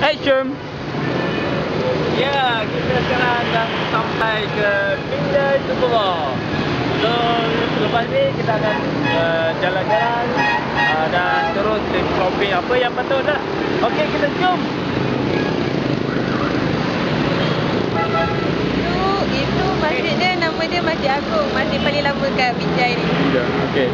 Action! Ya, kita sekarang dah sampai ke Pindai Tukulo. So, selepas ni kita akan eh, jalan-jalan uh, uh, dan terus ke shopping apa yang patut dah. Okey, kita jom! Itu, itu masjid dia, nama dia Masjid Agung. Masjid paling lama kat Binjai ni. Ya, okey.